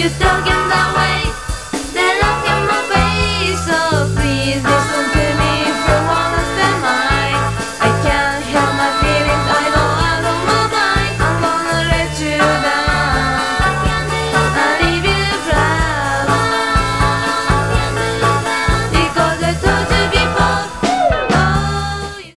You're stuck